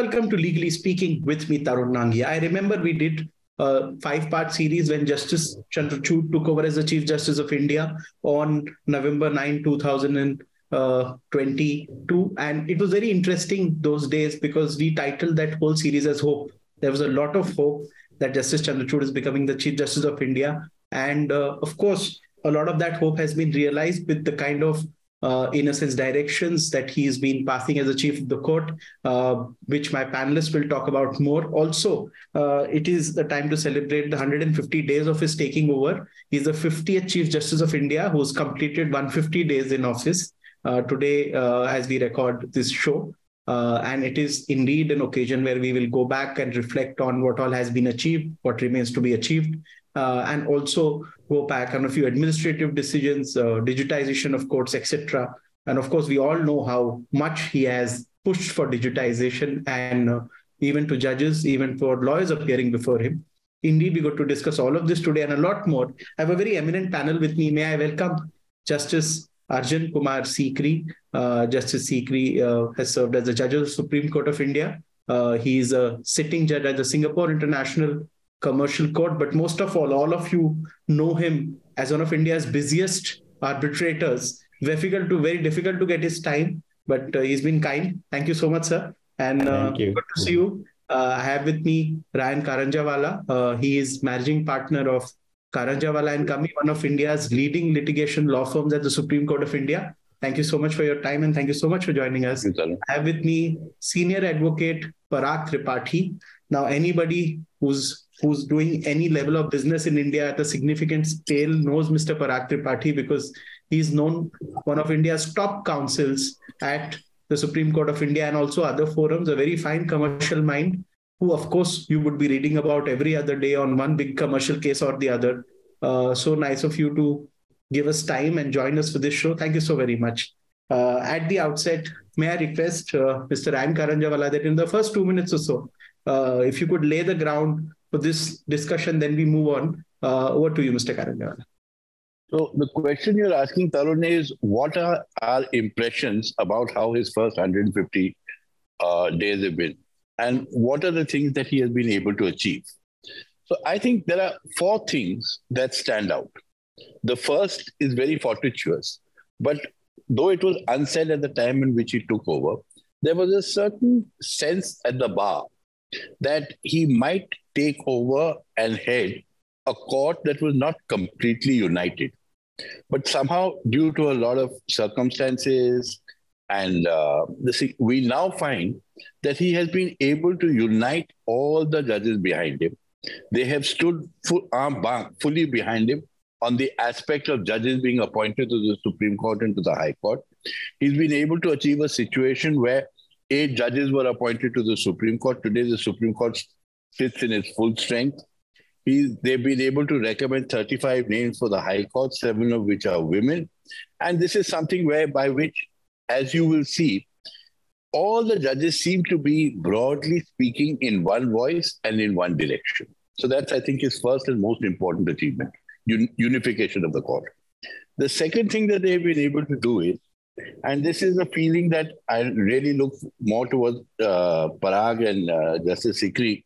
welcome to Legally Speaking with me, Tarun Nangia. I remember we did a five part series when Justice Chandrachud took over as the Chief Justice of India on November 9, 2022. And it was very interesting those days because we titled that whole series as Hope. There was a lot of hope that Justice Chandrachud is becoming the Chief Justice of India. And uh, of course, a lot of that hope has been realized with the kind of uh, in a sense, directions that he's been passing as a chief of the court, uh, which my panelists will talk about more. Also, uh, it is the time to celebrate the 150 days of his taking over. He's the 50th Chief Justice of India who's completed 150 days in office uh, today uh, as we record this show. Uh, and it is indeed an occasion where we will go back and reflect on what all has been achieved, what remains to be achieved, uh, and also go back on a few administrative decisions, uh, digitization of courts, etc. And of course, we all know how much he has pushed for digitization and uh, even to judges, even for lawyers appearing before him. Indeed, we got to discuss all of this today and a lot more. I have a very eminent panel with me. May I welcome Justice Arjun Kumar Sikri. Uh, Justice Sikri uh, has served as a judge of the Supreme Court of India. Uh, he is a sitting judge at the Singapore International Commercial Court, but most of all, all of you know him as one of India's busiest arbitrators. Difficult to very difficult to get his time, but uh, he's been kind. Thank you so much, sir. And uh, good to see you. Uh, I have with me Ryan Karanjawala. he is managing partner of Karanjawala and Kami, one of India's leading litigation law firms at the Supreme Court of India. Thank you so much for your time and thank you so much for joining us. You, I have with me senior advocate Parag Tripathi. Now, anybody who's who's doing any level of business in India at a significant scale knows Mr. Parag Tripathi because he's known one of India's top counsels at the Supreme Court of India and also other forums, a very fine commercial mind who, of course, you would be reading about every other day on one big commercial case or the other. Uh, so nice of you to give us time and join us for this show. Thank you so very much. Uh, at the outset, may I request uh, Mr. Ryan Karanjawala that in the first two minutes or so, uh, if you could lay the ground for this discussion, then we move on. Uh, over to you, Mr. Karanjawala. So the question you're asking, Tarun, is what are our impressions about how his first 150 uh, days have been? And what are the things that he has been able to achieve? So I think there are four things that stand out. The first is very fortuitous, but though it was unsaid at the time in which he took over, there was a certain sense at the bar that he might take over and head a court that was not completely united. But somehow, due to a lot of circumstances, and uh, the, we now find that he has been able to unite all the judges behind him. They have stood full arm bank, fully behind him on the aspect of judges being appointed to the Supreme Court and to the High Court. He's been able to achieve a situation where eight judges were appointed to the Supreme Court. Today, the Supreme Court sits in its full strength. He, they've been able to recommend 35 names for the High Court, seven of which are women. And this is something where, by which, as you will see, all the judges seem to be broadly speaking in one voice and in one direction. So that's, I think, his first and most important achievement un- unification of the court. The second thing that they've been able to do is and this is a feeling that I really look more towards uh, Parag and uh, Justice Sikri,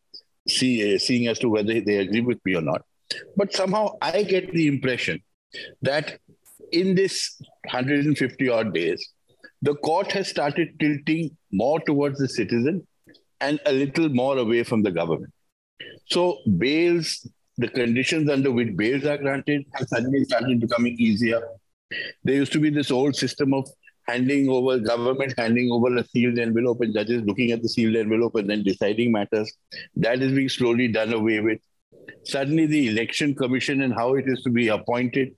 see, uh, seeing as to whether they agree with me or not. But somehow I get the impression that in this 150 odd days, the court has started tilting more towards the citizen and a little more away from the government. So bails, the conditions under which bails are granted, have suddenly started becoming easier. There used to be this old system of handing over government handing over a sealed envelope and judges looking at the sealed envelope and then deciding matters that is being slowly done away with. Suddenly the election commission and how it is to be appointed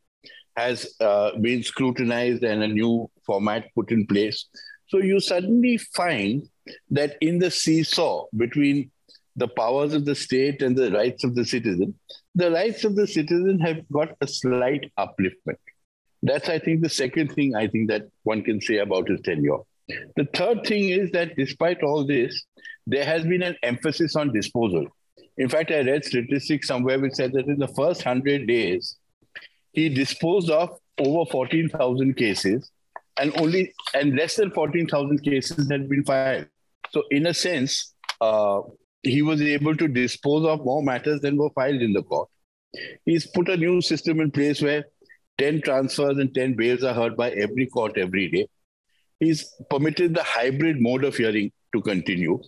has uh, been scrutinized and a new format put in place. So you suddenly find that in the seesaw between the powers of the state and the rights of the citizen the rights of the citizen have got a slight upliftment that's, I think, the second thing I think that one can say about his tenure. The third thing is that despite all this, there has been an emphasis on disposal. In fact, I read statistics somewhere which said that in the first 100 days, he disposed of over 14,000 cases and only and less than 14,000 cases had been filed. So in a sense, uh, he was able to dispose of more matters than were filed in the court. He's put a new system in place where 10 transfers and 10 bails are heard by every court every day. He's permitted the hybrid mode of hearing to continue.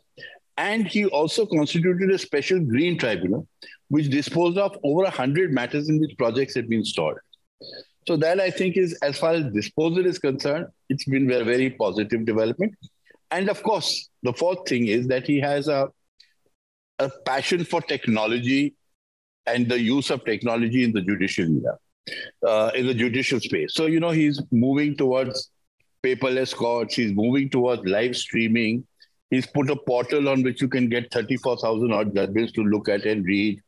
And he also constituted a special green tribunal, which disposed of over 100 matters in which projects had been stalled. So that I think is, as far as disposal is concerned, it's been a very positive development. And of course, the fourth thing is that he has a, a passion for technology and the use of technology in the judicial era, uh, in the judicial space. So, you know, he's moving towards paperless courts, he's moving towards live streaming. He's put a portal on which you can get 34,000 odd judgments to look at and read.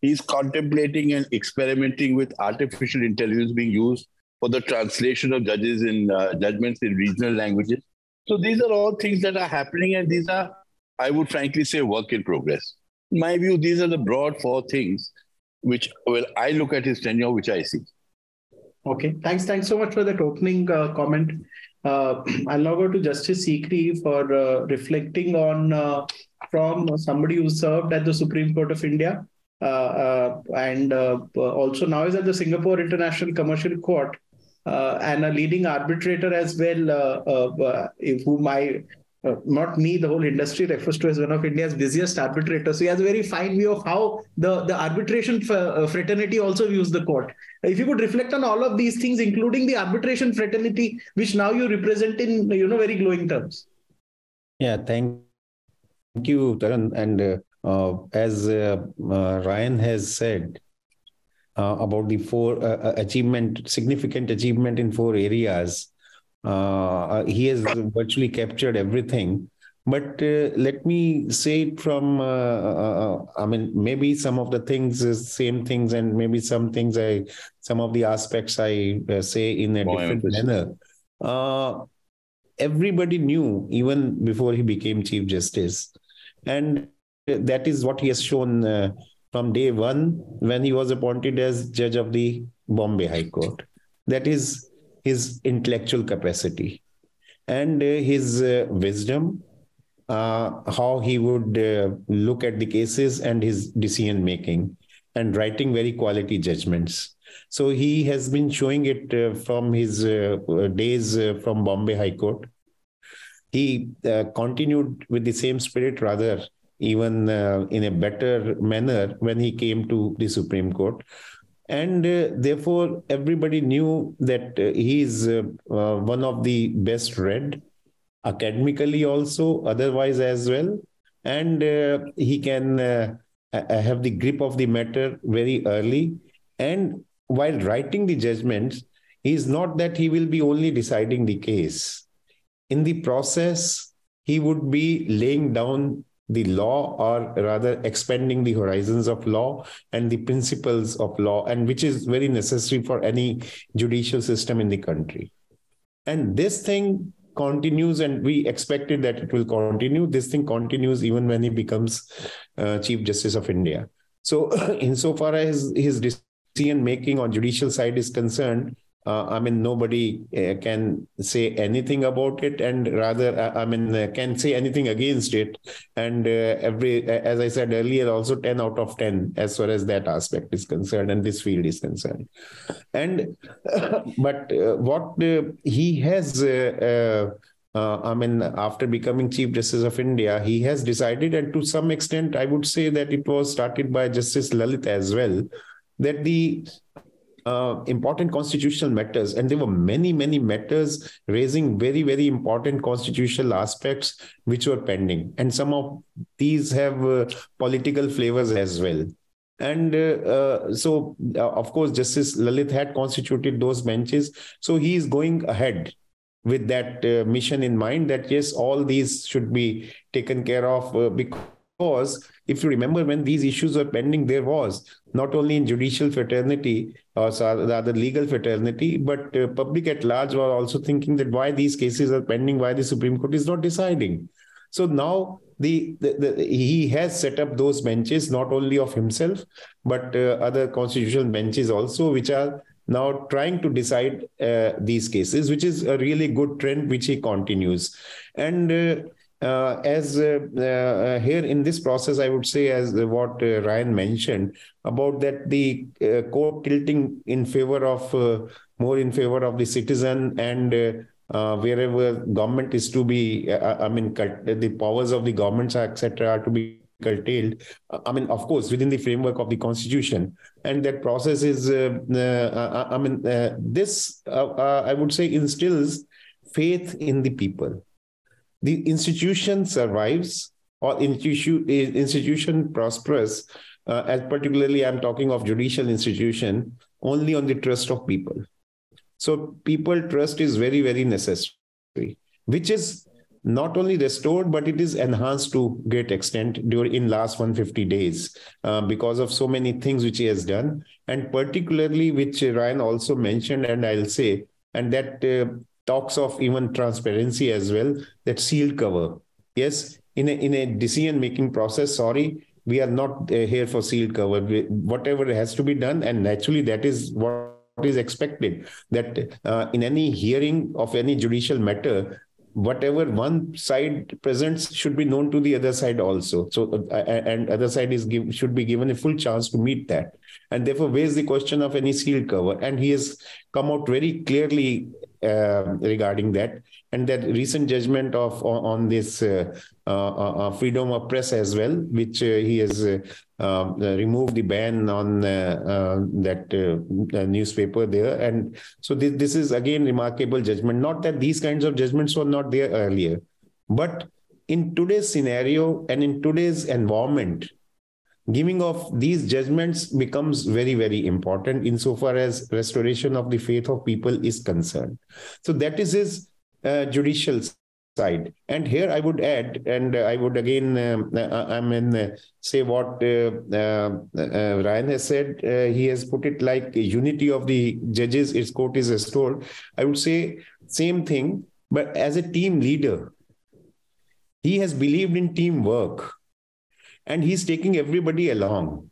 He's contemplating and experimenting with artificial intelligence being used for the translation of judges in uh, judgments in regional languages. So these are all things that are happening, and these are, I would frankly say, work in progress. In my view, these are the broad four things which, well, I look at his tenure, which I see. Okay, thanks. Thanks so much for that opening uh, comment. Uh, I'll now go to Justice Sikri for uh, reflecting on uh, from somebody who served at the Supreme Court of India uh, uh, and also now is at the Singapore International Commercial Court and a leading arbitrator as well, whom I uh, not me, the whole industry refers to as one of India's busiest arbitrators. So he has a very fine view of how the, the arbitration uh, fraternity also views the court. If you could reflect on all of these things, including the arbitration fraternity, which now you represent in you know very glowing terms. Yeah, thank, thank you, Tarun. And uh, uh as uh, uh, Ryan has said, about the four achievement, significant achievement in four areas uh, he has virtually captured everything. But uh, let me say it from, uh, uh, I mean, maybe some of the things is same things, and maybe some things I, some of the aspects I uh, say in a different manner. everybody knew even before he became Chief Justice. And that is what he has shown from day one when he was appointed as judge of the Bombay High Court. That is his intellectual capacity and uh, his uh, wisdom, uh, how he would uh, look at the cases and his decision making and writing very quality judgments. So he has been showing it uh, from his uh, days from Bombay High Court. He continued with the same spirit, rather, even in a better manner when he came to the Supreme Court and uh, therefore everybody knew that uh, he is uh, uh, one of the best read academically also otherwise as well. And uh, he can uh, have the grip of the matter very early. And while writing the judgments he is not that he will be only deciding the case. In the process he would be laying down the law or rather expanding the horizons of law and the principles of law and which is very necessary for any judicial system in the country. And this thing continues and we expected that it will continue. This thing continues even when he becomes uh, chief justice of india. So insofar as his decision making on judicial side is concerned uh, I mean, nobody uh, can say anything about it, and rather, uh, I mean, uh, can say anything against it. And uh, every, as I said earlier, also 10 out of 10 as far as that aspect is concerned and this field is concerned. And, but uh, what he has, I mean, after becoming Chief Justice of India, he has decided, and to some extent, I would say that it was started by Justice Lalit as well, that the uh, important constitutional matters, and there were many, many matters raising very, very important constitutional aspects which were pending. And some of these have uh, political flavors as well. And uh, uh so, uh, of course, Justice Lalit had constituted those benches. So he is going ahead with that uh, mission in mind that yes, all these should be taken care of because because if you remember when these issues were pending, there was not only in judicial fraternity or uh, the other legal fraternity, but uh, public at large were also thinking that why these cases are pending, why the Supreme Court is not deciding. So now the, the, the he has set up those benches not only of himself but uh, other constitutional benches also, which are now trying to decide uh, these cases, which is a really good trend which he continues. And uh, uh, as uh, uh, here in this process, I would say, as what uh, Ryan mentioned about that the uh, court tilting in favor of uh, more in favor of the citizen and wherever government is to be, I mean, the powers of the governments, etc., are to be curtailed. I mean, of course, within the framework of the constitution, and that process is. I mean, this I would say instills faith in the people the institution survives or institution institution prospers uh, as particularly i'm talking of judicial institution only on the trust of people. So people trust is very very necessary which is not only restored but it is enhanced to great extent during in last 150 days uh, because of so many things which he has done. And particularly which ryan also mentioned and i'll say and that uh, talks of even transparency as well that sealed cover. Yes in a in a decision making process sorry we are not uh, here for sealed cover. We, whatever has to be done and naturally that is what is expected that uh, in any hearing of any judicial matter whatever one side presents should be known to the other side also. So uh, and other side is give, should be given a full chance to meet that. And therefore where's the question of any sealed cover? And he has come out very clearly regarding that. And that recent judgment of on, this uh, uh, uh, freedom of press as well which he has um, removed the ban on that newspaper there. And so this, this is again remarkable judgment. Not that these kinds of judgments were not there earlier but in today's scenario and in today's environment giving of these judgments becomes very very important insofar as restoration of the faith of people is concerned. So that is his uh, judicial side. And here i would add and i would again um, uh, i mean uh, say what uh, uh, uh, ryan has said. He has put it like unity of the judges its court is restored. I would say same thing but as a team leader he has believed in teamwork and he's taking everybody along.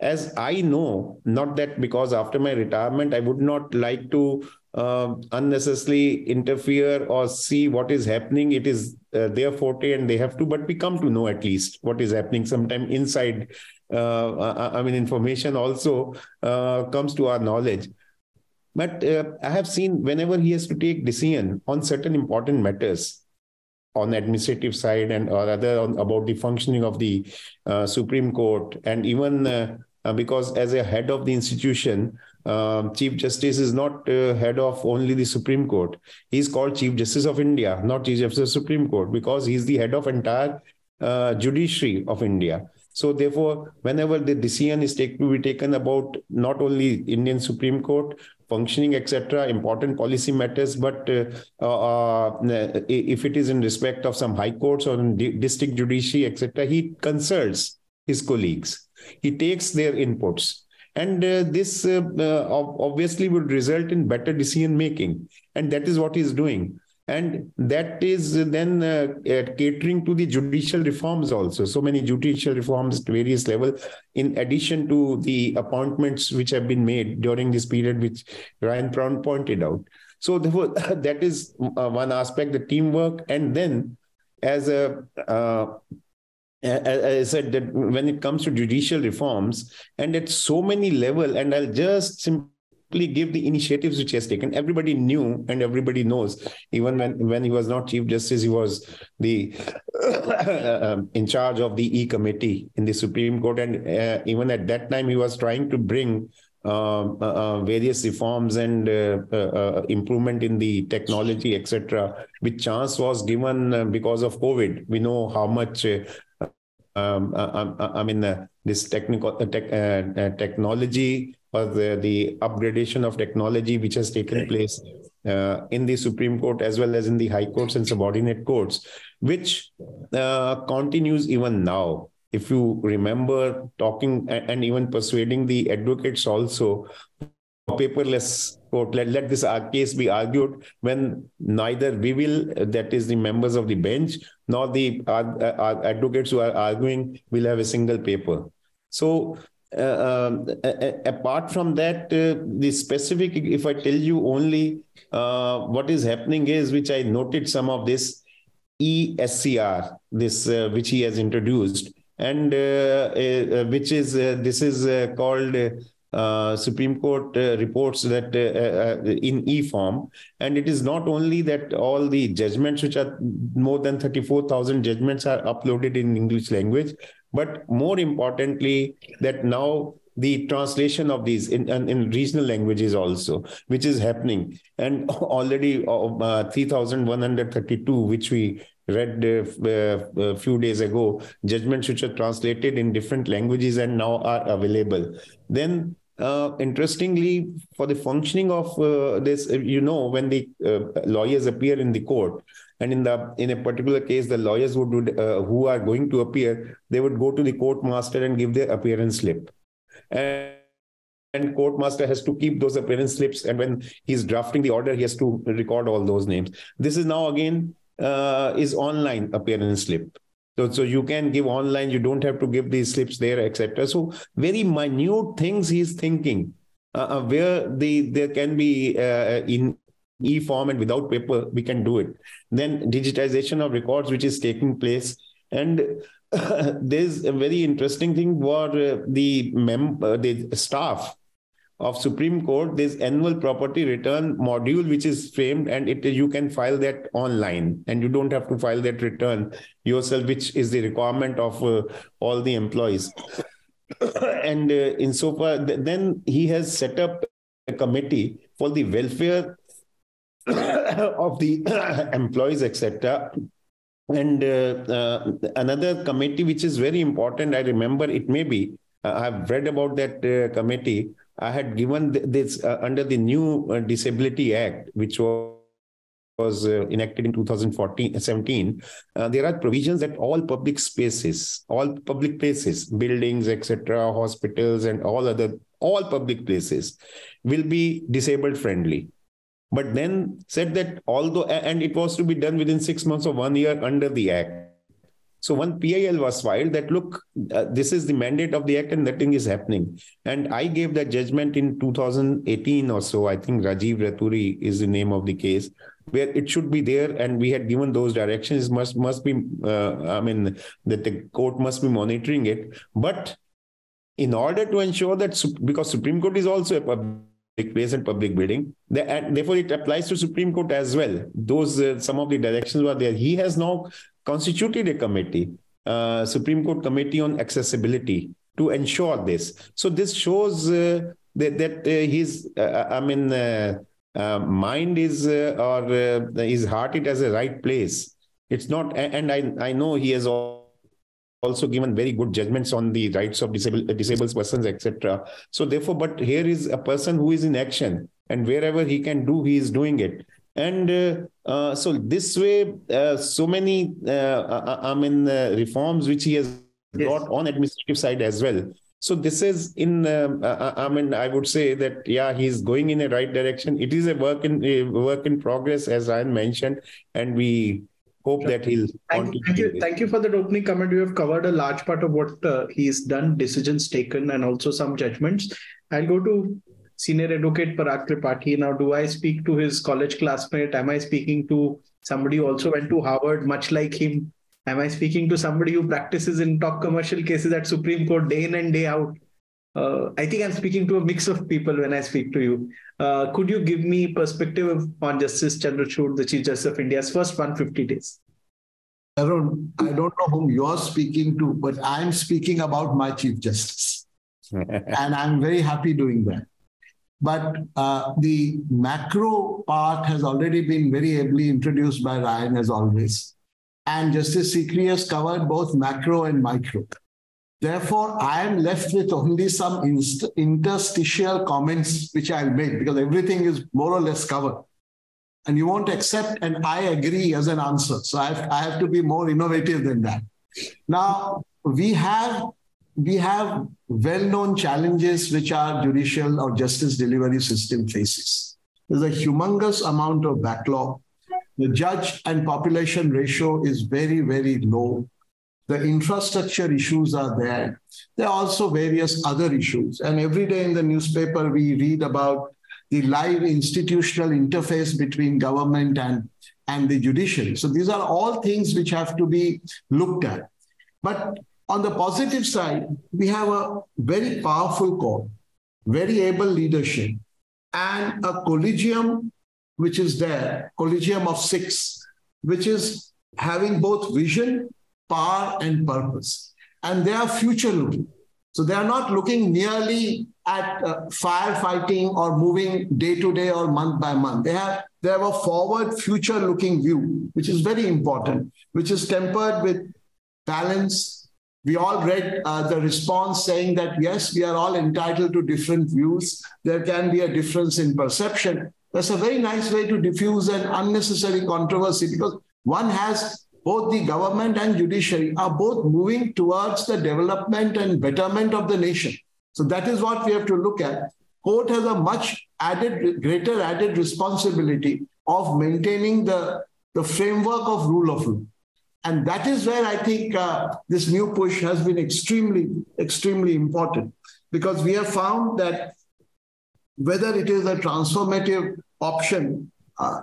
As i know not that because after my retirement i would not like to uh, unnecessarily interfere or see what is happening. It is uh, their forte and they have to but we come to know at least what is happening. Sometime inside uh, uh i mean information also uh, comes to our knowledge. But uh, i have seen whenever he has to take decision on certain important matters on the administrative side and or other on, about the functioning of the uh, Supreme Court and even uh, uh, because as a head of the institution, um, Chief Justice is not uh, head of only the Supreme Court. He's called Chief Justice of India, not Chief Justice of the Supreme Court, because he's the head of entire uh, judiciary of India. So therefore, whenever the decision is take, to be taken about not only Indian Supreme Court, functioning, etc., important policy matters. But uh, uh, uh, if it is in respect of some high courts or district judiciary, etc., he consults his colleagues. He takes their inputs. And uh, this uh, uh, obviously would result in better decision making. And that is what he's doing and that is then uh, uh, catering to the judicial reforms also. So many judicial reforms at various level in addition to the appointments which have been made during this period which ryan brown pointed out. So therefore that is uh, one aspect the teamwork. And then as a uh, I said that when it comes to judicial reforms and at so many level, and I'll just simply give the initiatives which he has taken. Everybody knew and everybody knows. Even when, when he was not Chief Justice, he was the uh, in charge of the E committee in the Supreme Court. And uh, even at that time, he was trying to bring um, uh, uh, various reforms and uh, uh, improvement in the technology, etc., which chance was given because of COVID. We know how much um, I, I, mean, this technical tech, technology or the, the upgradation of technology which has taken place uh, in the Supreme Court as well as in the high courts and subordinate courts, which uh, continues even now. If you remember talking and even persuading the advocates also, paperless court, let, let this case be argued when neither we will, that is the members of the bench, nor the uh, uh, advocates who are arguing will have a single paper. So uh, um, apart from that, uh, the specific, if I tell you only uh, what is happening is, which I noted some of this, ESCR, this uh, which he has introduced, and uh, uh, which is this is called uh, Supreme Court uh, reports that uh, in e form. And it is not only that all the judgments, which are more than 34,000 judgments, are uploaded in English language, but more importantly, that now the translation of these in, in, in, regional languages also, which is happening. And already uh, 3,132, which we read a uh, uh, few days ago, judgments which are translated in different languages and now are available. Then uh, interestingly, for the functioning of uh, this, uh, you know, when the uh, lawyers appear in the court, and in the in a particular case, the lawyers would, uh, who are going to appear, they would go to the court master and give their appearance slip, and and court master has to keep those appearance slips, and when he's drafting the order, he has to record all those names. This is now again uh, is online appearance slip. So, so you can give online, you don't have to give these slips there, etc. So very minute things he's thinking, uh, uh, where the there can be uh, in e-form and without paper, we can do it. Then digitization of records, which is taking place. And there's a very interesting thing for uh, the mem- uh, the staff of Supreme Court, this annual property return module, which is framed, and it you can file that online, and you don't have to file that return yourself, which is the requirement of uh, all the employees. and uh, insofar, th- then he has set up a committee for the welfare of the employees, etc. And uh, uh, another committee, which is very important, I remember it may be. Uh, I've read about that uh, committee I had given this uh, under the new uh, Disability Act, which was was uh, enacted in 2014 17 uh, there are provisions that all public spaces all public places buildings etc hospitals and all other all public places will be disabled friendly. But then said that although and it was to be done within 6 months or 1 year under the act so one PIL was filed that look, uh, this is the mandate of the act and nothing is happening. And I gave that judgment in 2018 or so. I think Rajiv Raturi is the name of the case where it should be there, and we had given those directions. Must must be, uh, I mean, that the court must be monitoring it. But in order to ensure that, because Supreme Court is also a public place and public building, and therefore it applies to Supreme Court as well. Those uh, some of the directions were there. He has now constituted a committee, uh, Supreme Court Committee on Accessibility, to ensure this. So this shows uh, that, that uh, his, uh, I mean, mind is or his heart it has a right place. It's not, and I I know he has also given very good judgments on the rights of disabled disabled persons, etc. So therefore, but here is a person who is in action, and wherever he can do, he is doing it and uh, uh, so this way uh, so many i mean reforms which he has yes. brought on administrative side as well. So this is in i mean i would say that yeah he's going in a right direction. It is a work in a work in progress as i mentioned and we hope sure. that he'll thank, thank you. thank you for that opening comment. You have covered a large part of what uh, he's done decisions taken and also some judgments. I'll go to senior advocate Parag Tripathi. Now, do I speak to his college classmate? Am I speaking to somebody who also went to Harvard, much like him? Am I speaking to somebody who practices in top commercial cases at Supreme Court day in and day out? Uh, I think I'm speaking to a mix of people when I speak to you. Uh, could you give me perspective on Justice Chandrachud, the Chief Justice of India's first 150 days? Tarun, I don't know whom you're speaking to, but I'm speaking about my Chief Justice. and I'm very happy doing that. But uh, the macro part has already been very ably introduced by Ryan, as always. And Justice Sikri has covered both macro and micro. Therefore, I am left with only some inst- interstitial comments which I'll make because everything is more or less covered. And you won't accept and I agree as an answer. So I have, I have to be more innovative than that. Now, we have we have well-known challenges which our judicial or justice delivery system faces. There's a humongous amount of backlog. The judge and population ratio is very, very low. The infrastructure issues are there. There are also various other issues. And every day in the newspaper, we read about the live institutional interface between government and, and the judiciary. So these are all things which have to be looked at. But on the positive side, we have a very powerful core, very able leadership, and a collegium which is there, collegium of six, which is having both vision, power, and purpose. And they are future looking. So they are not looking merely at uh, firefighting or moving day to day or month by month. They have they have a forward, future looking view, which is very important, which is tempered with balance. We all read uh, the response saying that yes, we are all entitled to different views. There can be a difference in perception. That's a very nice way to diffuse an unnecessary controversy because one has both the government and judiciary are both moving towards the development and betterment of the nation. So that is what we have to look at. Court has a much added, greater added responsibility of maintaining the, the framework of rule of law. And that is where I think uh, this new push has been extremely, extremely important because we have found that whether it is a transformative option, uh,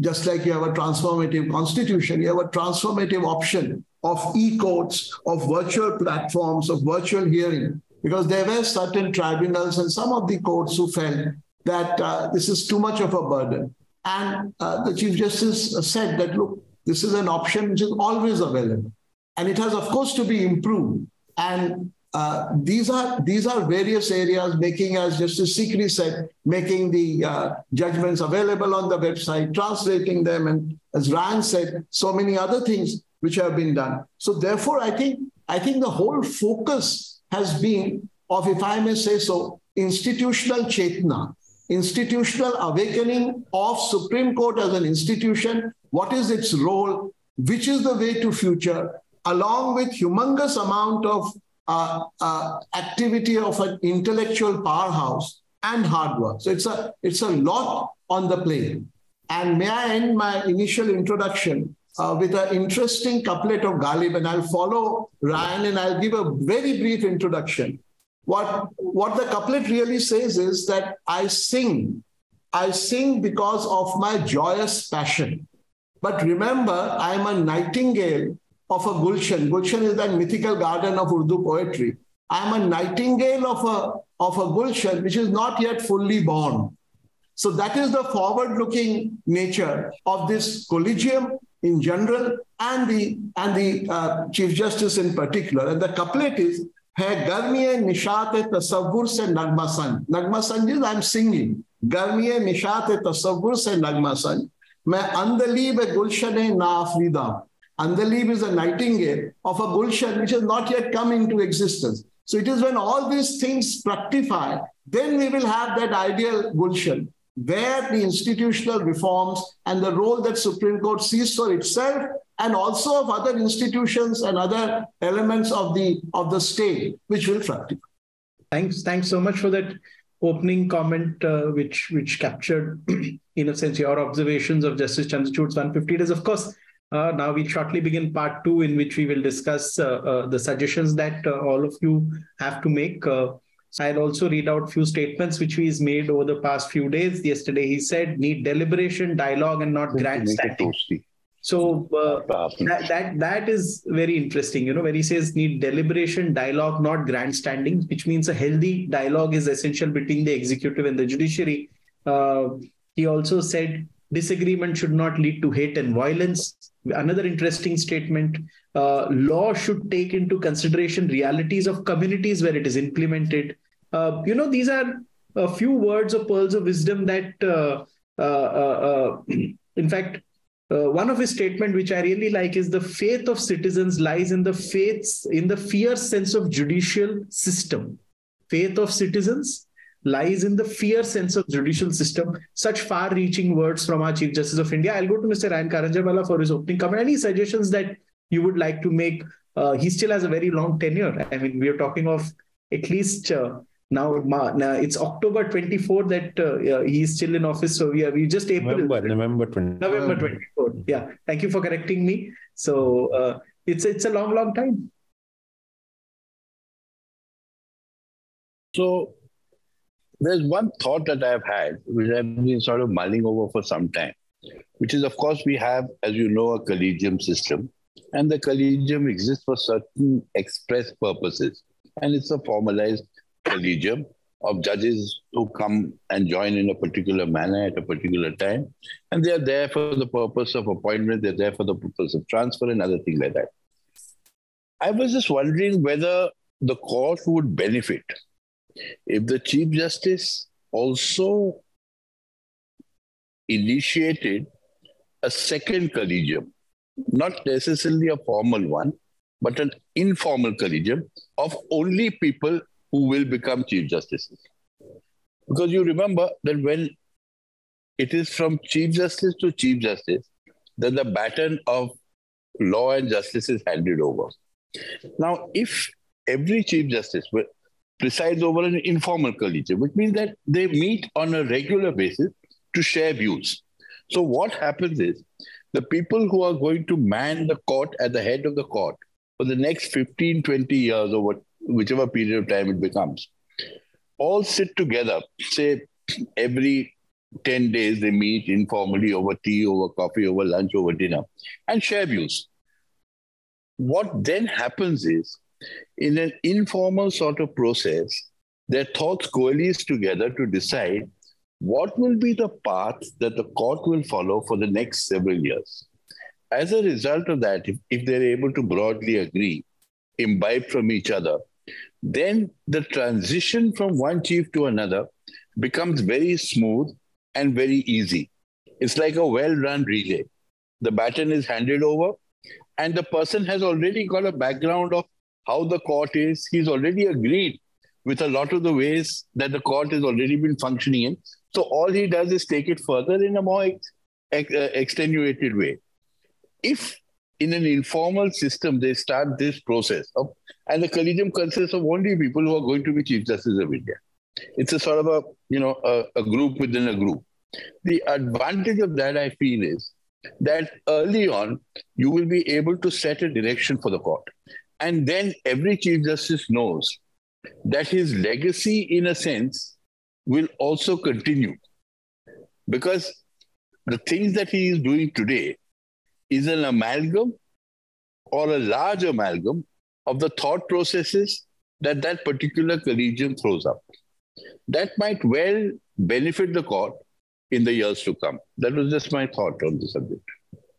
just like you have a transformative constitution, you have a transformative option of e-courts, of virtual platforms, of virtual hearing, because there were certain tribunals and some of the courts who felt that uh, this is too much of a burden. And uh, the Chief Justice said that, look, this is an option which is always available. And it has, of course, to be improved. And uh, these are these are various areas making, as Justice Sikri said, making the uh, judgments available on the website, translating them, and as Ryan said, so many other things which have been done. So therefore, I think I think the whole focus has been of, if I may say so, institutional chetna, institutional awakening of Supreme Court as an institution. What is its role? Which is the way to future? Along with humongous amount of uh, uh, activity of an intellectual powerhouse and hard work. So it's a it's a lot on the plate. And may I end my initial introduction uh, with an interesting couplet of Ghalib, and I'll follow Ryan and I'll give a very brief introduction. What, what the couplet really says is that I sing. I sing because of my joyous passion. But remember, I'm a nightingale of a Gulshan. Gulshan is that mythical garden of Urdu poetry. I am a nightingale of a, of a Gulshan which is not yet fully born. So that is the forward-looking nature of this collegium in general and the and the uh, Chief Justice in particular. And the couplet is है गर्मी निशात तस्वुर से नगमा सन नगमा सन is I'm singing गर्मी निशात तस्वुर से नगमा सन मैं अंदलीब गुलशन नाफरीदा Andalib is a nightingale of a gulshan which has not yet come into existence. So it is when all these things fructify, then we will have that ideal gulshan where the institutional reforms and the role that Supreme Court sees for itself and also of other institutions and other elements of the of the state which will fructify. Thanks, thanks so much for that opening comment, uh, which which captured, in a sense, your observations of Justice Chandrachud's 150 days. Of course, uh, now we'll shortly begin part two, in which we will discuss uh, uh, the suggestions that uh, all of you have to make. Uh, I'll also read out few statements which he's made over the past few days. Yesterday, he said, "Need deliberation, dialogue, and not grandstanding." So uh, that, that that is very interesting. You know, when he says need deliberation, dialogue, not grandstanding, which means a healthy dialogue is essential between the executive and the judiciary. he also said disagreement should not lead to hate and violence another interesting statement uh, law should take into consideration realities of communities where it is implemented uh, you know these are a few words or pearls of wisdom that uh, uh, uh, one of his statement which i really like is the faith of citizens lies in the faiths in the fierce sense of judicial system faith of citizens lies in the fierce sense of judicial system. Such far-reaching words from our Chief Justice of India. I'll go to Mr. Ryan Karanjawala for his opening comment. Any suggestions that you would like to make? Uh, he still has a very long tenure. I mean, we are talking of at least uh, now, now, it's October 24 that uh, he's still in office. So we are we just April. November, November 20. November 24. Yeah. Thank you for correcting me. So uh, it's it's a long, long time. So there's one thought that I've had, which I've been sort of mulling over for some time. which is, of course, we have, as you know, a collegium system, and the collegium exists for certain express purposes. And it's a formalized collegium of judges who come and join in a particular manner at a particular time. And they are there for the purpose of appointment, they're there for the purpose of transfer and other things like that. I was just wondering whether the court would benefit if the Chief Justice also initiated a second collegium, not necessarily a formal one, but an informal collegium of only people who will become Chief Justices. Because you remember that when it is from Chief Justice to Chief Justice that the baton of law and justice is handed over. Now, if every Chief Justice presides over an informal collegium, which means that they meet on a regular basis to share views. So, what happens is the people who are going to man the court at the head of the court for the next 15, 20 years what, whichever period of time it becomes, all sit together, say every 10 days they meet informally over tea, over coffee, over lunch, over dinner, and share views. What then happens is in an informal sort of process, their thoughts coalesce together to decide what will be the path that the court will follow for the next several years. As a result of that, if, if they're able to broadly agree, imbibe from each other, then the transition from one chief to another becomes very smooth and very easy. It's like a well run relay. The baton is handed over, and the person has already got a background of how the court is. He's already agreed with a lot of the ways that the court has already been functioning in. So all he does is take it further in a more ex- ex- uh, extenuated way. If in an informal system they start this process of, and the collegium consists of only people who are going to be chief justice of India. It's a sort of a you know a, a group within a group. The advantage of that I feel is that early on you will be able to set a direction for the court and then every Chief Justice knows that his legacy, in a sense, will also continue. Because the things that he is doing today is an amalgam or a large amalgam of the thought processes that that particular collegium throws up. That might well benefit the court in the years to come. That was just my thought on the subject.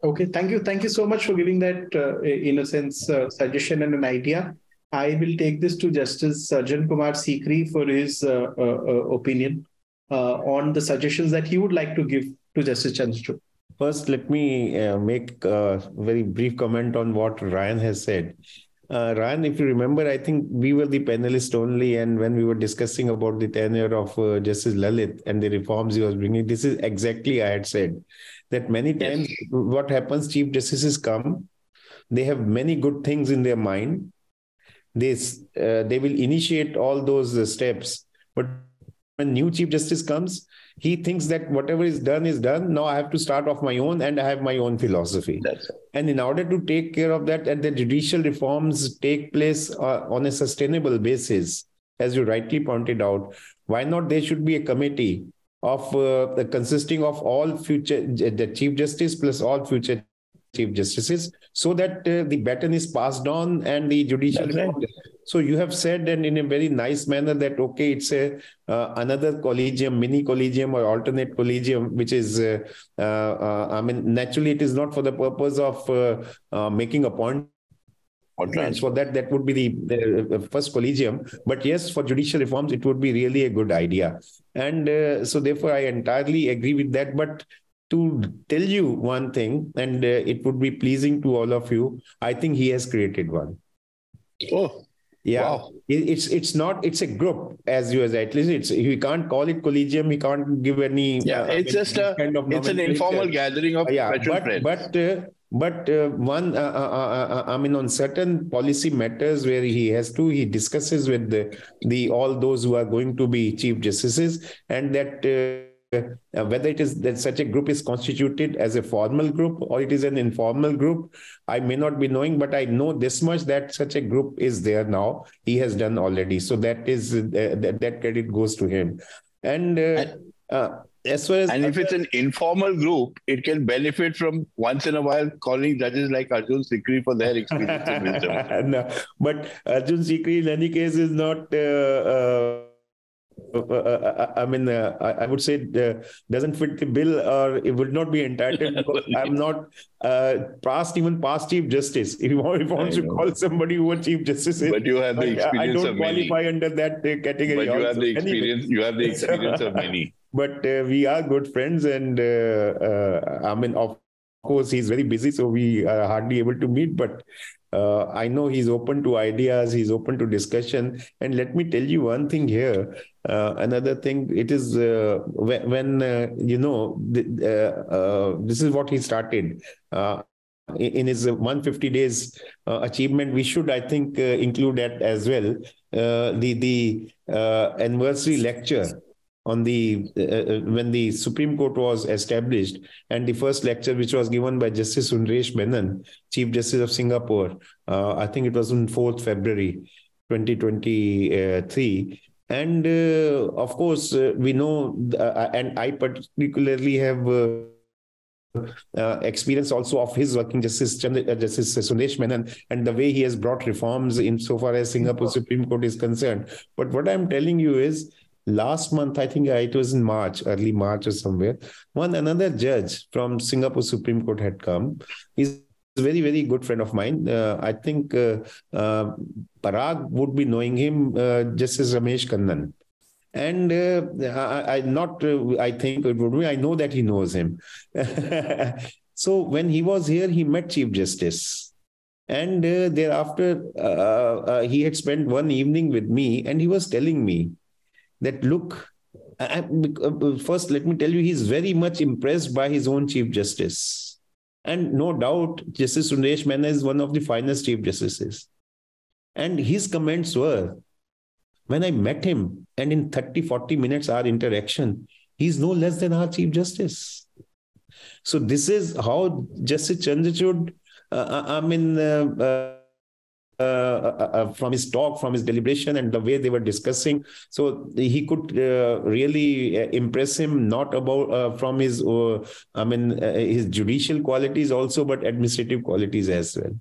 Okay, thank you. Thank you so much for giving that, uh, in a sense, uh, suggestion and an idea. I will take this to Justice Arjun Kumar Sikri for his uh, uh, uh opinion uh, on the suggestions that he would like to give to Justice Chandrachud. First, let me make a very brief comment on what Ryan has said. Uh, Ryan, if you remember, I think we were the panelist only, and when we were discussing about the tenure of uh, Justice Lalit and the reforms he was bringing, this is exactly I had said that many times yes. what happens, chief justices come, they have many good things in their mind. They uh, they will initiate all those uh, steps, but when new chief justice comes, he thinks that whatever is done is done. Now I have to start off my own and I have my own philosophy. That's and in order to take care of that, and the judicial reforms take place uh, on a sustainable basis, as you rightly pointed out, why not there should be a committee of uh, consisting of all future the chief justice plus all future chief justices so that uh, the baton is passed on and the judicial right. So you have said and in a very nice manner that okay it's a uh, another collegium mini collegium or alternate collegium which is uh, uh, uh i mean naturally it is not for the purpose of uh, making a point for that that would be the, the, first collegium. But yes for judicial reforms it would be really a good idea. And uh, so therefore i entirely agree with that. But to tell you one thing and uh, it would be pleasing to all of you i think he has created one. Oh yeah wow. it's it's not it's a group as you as at least it's you can't call it collegium he can't give any yeah uh, it's just a kind of it's an informal gathering of yeah but friends. but uh, but uh, one, uh, uh, I mean, on certain policy matters where he has to, he discusses with the, the all those who are going to be chief justices, and that uh, whether it is that such a group is constituted as a formal group or it is an informal group i may not be knowing but i know this much that such a group is there now he has done already so that is uh, that, that credit goes to him and uh, as far as and if it's an informal group, it can benefit from once in a while calling judges like Arjun Sikri for their experience and wisdom. no, but Arjun Sikri in any case is not. Uh, uh, uh, uh I mean, uh, I, would say uh, doesn't fit the bill, or it would not be entitled because I'm not past even past chief justice. If you want, if wants to call somebody who was chief justice, but you have the experience I don't qualify many. under that category. But you also. have the experience. Anyway. You have the experience of many. But we are good friends, and I mean, of course, he's very busy, so we are hardly able to meet. But uh, I know he's open to ideas, he's open to discussion. And let me tell you one thing here. Uh, another thing, it is uh, when, when uh, you know, uh, uh, this is what he started. in his 150 days achievement, we should, I think, include that as well. the the anniversary lecture on the uh, uh, when the Supreme Court was established, and the first lecture, which was given by Justice Sundaresh Menon, Chief Justice of Singapore, uh, I think it was on 4th February 2023. And uh, of course, uh, we know, and I particularly have. Uh, experience also of his working justice justice Sundaresh Menon and the way he has brought reforms insofar as Singapore Supreme Court is concerned. But what I'm telling you is last month, I think it was in March, early March or somewhere, one another judge from Singapore Supreme Court had come. He's a very, very good friend of mine. Uh, I think uh, uh, Parag would be knowing him, uh, Justice Ramesh Kannan. And uh, I, I not, uh, I think it would be, I know that he knows him. so when he was here, he met Chief Justice. And thereafter, he had spent one evening with me, and he was telling me that look, I, first let me tell you, he's very much impressed by his own Chief Justice. And no doubt, Justice Sundaresh Menon is one of the finest Chief Justices. And his comments were, when I met him, and in 30, 40 minutes, our interaction, he's no less than our Chief Justice. So this is how Justice Chandrachud, uh, uh I mean, uh, uh uh, uh, uh, from his talk, from his deliberation, and the way they were discussing. So he could uh, really uh, impress him not about uh, from his, I mean, his judicial qualities also, but administrative qualities as well.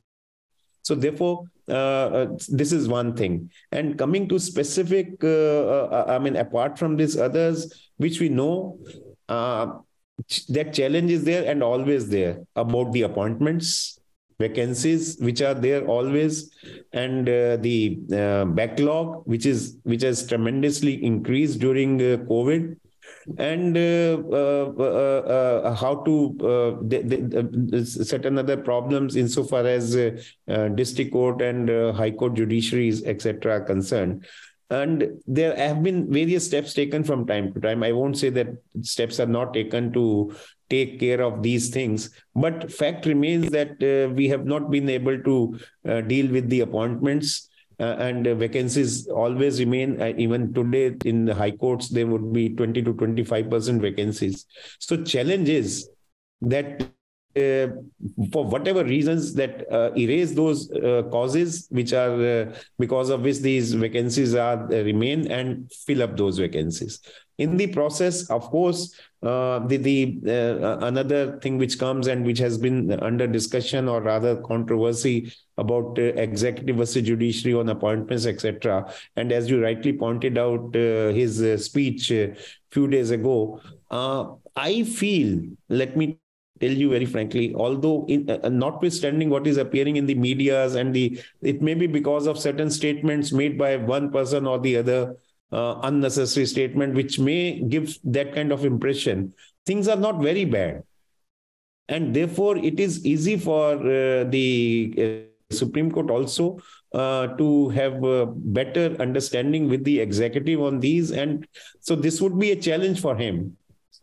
So therefore, this is one thing. And coming to specific, I mean, apart from these others, which we know, that challenge is there and always there about the appointments vacancies which are there always and uh, the uh, backlog which is which has tremendously increased during uh, covid. And uh, uh, uh, how to the, the, certain other problems insofar as district court and high court judiciaries etc are concerned. And there have been various steps taken from time to time. I won't say that steps are not taken to take care of these things. But fact remains that uh, we have not been able to uh, deal with the appointments uh, and vacancies always remain uh, even today in the high courts there would be 20 to 25% vacancies. So challenge is that uh, for whatever reasons that uh, erase those uh, causes which are uh, because of which these vacancies are uh, remain and fill up those vacancies in the process of course uh, the the uh, uh, another thing which comes and which has been under discussion or rather controversy about uh, executive versus judiciary on appointments etc and as you rightly pointed out his speech a few days ago i feel let me tell you very frankly although in, uh, uh, notwithstanding what is appearing in the medias and the it may be because of certain statements made by one person or the other uh, unnecessary statement which may give that kind of impression. Things are not very bad. And therefore it is easy for uh, the uh, supreme court also uh, to have a better understanding with the executive on these. And so this would be a challenge for him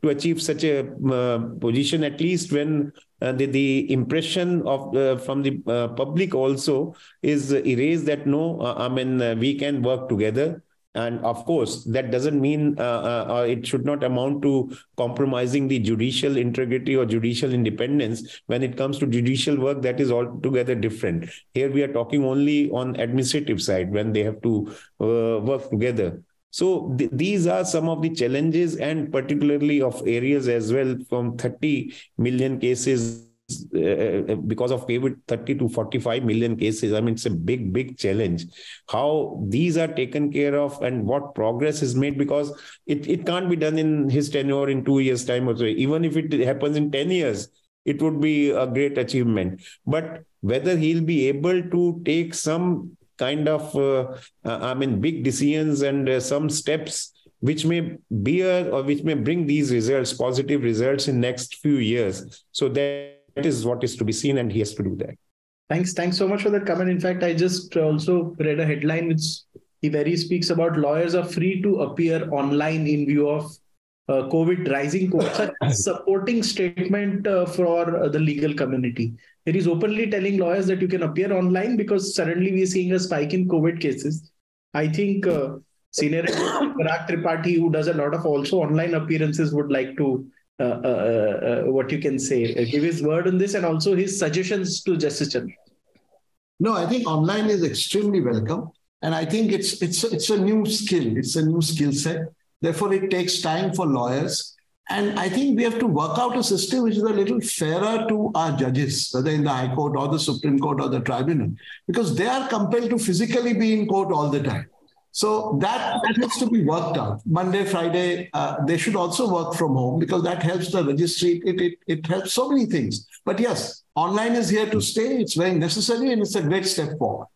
to achieve such a uh, position at least when uh, the, the impression of uh, from the uh, public also is erased that no i mean we can work together and of course that doesn't mean uh, uh, uh, it should not amount to compromising the judicial integrity or judicial independence when it comes to judicial work that is altogether different. Here we are talking only on administrative side when they have to work together. So th- these are some of the challenges and particularly of areas as well from 30 million cases uh, uh, because of COVID, 30 to 45 million cases. I mean, it's a big, big challenge. How these are taken care of and what progress is made because it, it can't be done in his tenure in two years' time or so. Even if it happens in 10 years, it would be a great achievement. But whether he'll be able to take some kind of, uh, uh, I mean, big decisions and uh, some steps which may bear or which may bring these results, positive results in next few years. So that is what is to be seen, and he has to do that. Thanks, thanks so much for that comment. In fact, I just also read a headline which he very speaks about lawyers are free to appear online in view of uh, COVID rising. A supporting statement uh, for uh, the legal community. It is openly telling lawyers that you can appear online because suddenly we're seeing a spike in COVID cases. I think uh, senior Parag Tripathi, who does a lot of also online appearances, would like to uh, uh, uh, Uh, uh, uh, what you can say, give his word on this and also his suggestions to Justice Chandra. No, I think online is extremely welcome, and I think it's it's it's a new skill. It's a new skill set. Therefore, it takes time for lawyers. And I think we have to work out a system which is a little fairer to our judges, whether in the High Court or the Supreme Court or the tribunal, because they are compelled to physically be in court all the time. So that, that has to be worked out. Monday, Friday, uh, they should also work from home because that helps the registry. It, it, it helps so many things. But yes, online is here to stay. It's very necessary and it's a great step forward.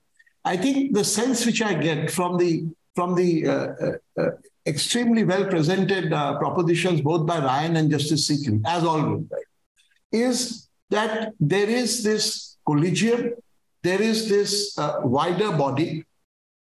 I think the sense which I get from the from the uh, uh, uh extremely well presented uh, propositions both by Raian and Justice Sikri, as always, is that there is this collegium, there is this uh, wider body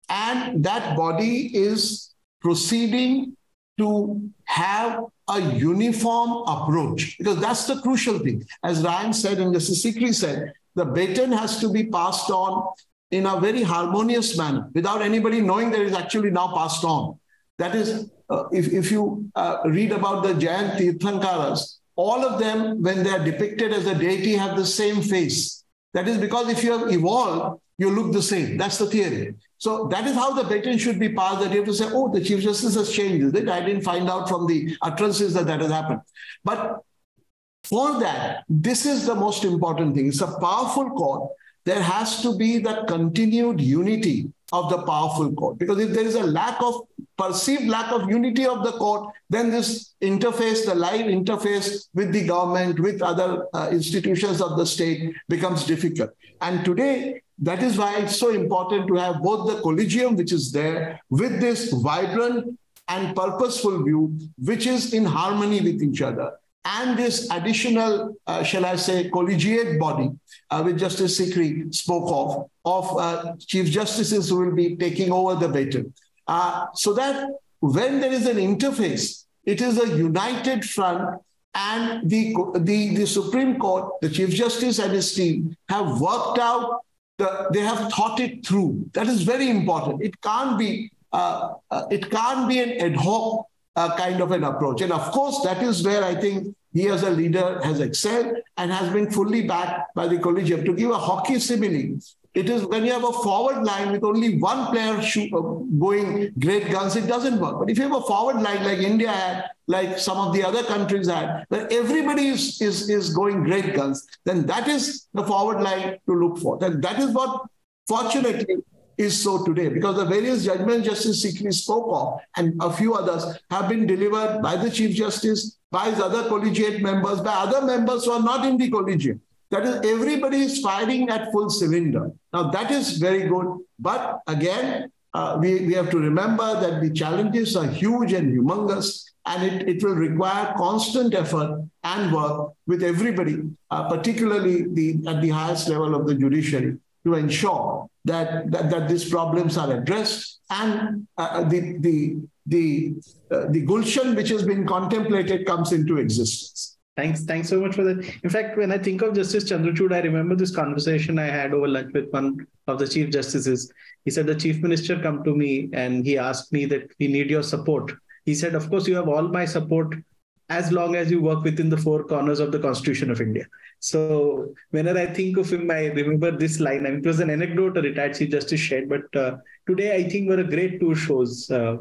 and that body is proceeding to have a uniform approach because that's the crucial thing. As Raian said and Justice Sikri said, the baton has to be passed on in a very harmonious manner without anybody knowing that it's actually now passed on. That is, uh, if, if you uh, read about the giant Tirthankaras, all of them, when they are depicted as a deity, have the same face. That is because if you have evolved, you look the same. That's the theory. So that is how the baton should be passed. That you have to say, oh, the Chief Justice has changed it. I didn't find out from the utterances that that has happened. But for that, this is the most important thing. It's a powerful court. There has to be that continued unity of the powerful court. Because if there is a lack of perceived lack of unity of the court, then this interface, the live interface with the government, with other uh, institutions of the state becomes difficult. And today, that is why it's so important to have both the collegium, which is there, with this vibrant and purposeful view, which is in harmony with each other, and this additional, uh, shall I say, collegiate body, uh, which Justice Sikri spoke of, of uh, chief justices who will be taking over the baton. Uh, so that when there is an interface, it is a united front and the, the, the Supreme Court, the Chief Justice and his team have worked out the, they have thought it through. That is very important. It can't be uh, uh, it can't be an ad hoc uh, kind of an approach. And of course, that is where I think he as a leader has excelled and has been fully backed by the collegium. To give a hockey simile, it is when you have a forward line with only one player shoot, uh, going great guns, it doesn't work. But if you have a forward line like India had, like some of the other countries had, where everybody is, is, is going great guns, then that is the forward line to look for. And that is what, fortunately, is so today because the various judgments Justice Sikri spoke of and a few others have been delivered by the Chief Justice, by his other collegiate members, by other members who are not in the collegium. That is, everybody is firing at full cylinder. Now, that is very good. But again, uh, we, we have to remember that the challenges are huge and humongous, and it, it will require constant effort and work with everybody, uh, particularly the, at the highest level of the judiciary, to ensure that, that, that these problems are addressed and uh, the, the, the, uh, the Gulshan which has been contemplated comes into existence. Thanks, thanks so much for that. In fact, when I think of Justice Chandrachud, I remember this conversation I had over lunch with one of the chief justices. He said the chief minister come to me and he asked me that we need your support. He said, of course, you have all my support as long as you work within the four corners of the Constitution of India. So whenever I think of him, I remember this line. I mean, it was an anecdote a retired chief justice shared, but uh, today I think were a great two shows. Uh,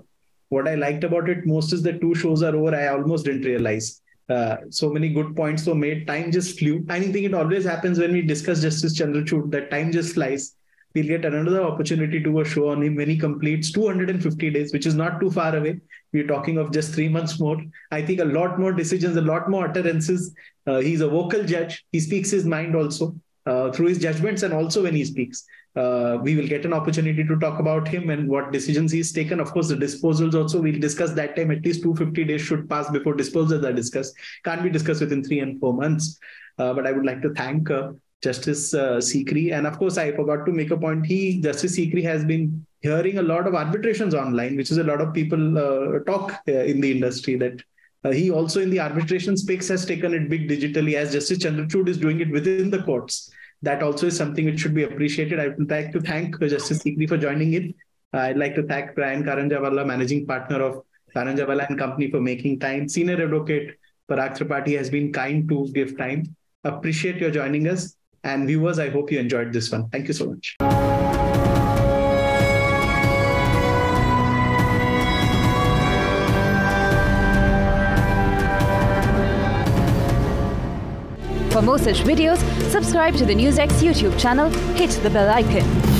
what I liked about it most is the two shows are over. I almost didn't realize. Uh, so many good points were made. Time just flew. I think it always happens when we discuss Justice Chandrachud that time just flies. We'll get another opportunity to do a show on him when he completes 250 days, which is not too far away. We're talking of just three months more. I think a lot more decisions, a lot more utterances. Uh, he's a vocal judge. He speaks his mind also uh, through his judgments and also when he speaks uh, we will get an opportunity to talk about him and what decisions he's taken. Of course, the disposals also we'll discuss that time. At least 250 days should pass before disposals are discussed. Can't be discussed within three and four months. Uh, but I would like to thank uh, Justice uh, Sikri. And of course, I forgot to make a point. He, Justice Sikri, has been hearing a lot of arbitrations online, which is a lot of people uh, talk uh, in the industry that uh, he also in the arbitration space has taken it big digitally as Justice Chandrachud is doing it within the courts that also is something which should be appreciated. I would like to thank uh, Justice Sikri for joining in. I'd like to thank Raian Karanjawala, managing partner of Karanjawala and Company, for making time. Senior advocate Parag Tripathi has been kind to give time. Appreciate your joining us. And viewers, I hope you enjoyed this one. Thank you so much. For more such videos, subscribe to the NewsX YouTube channel, hit the bell icon.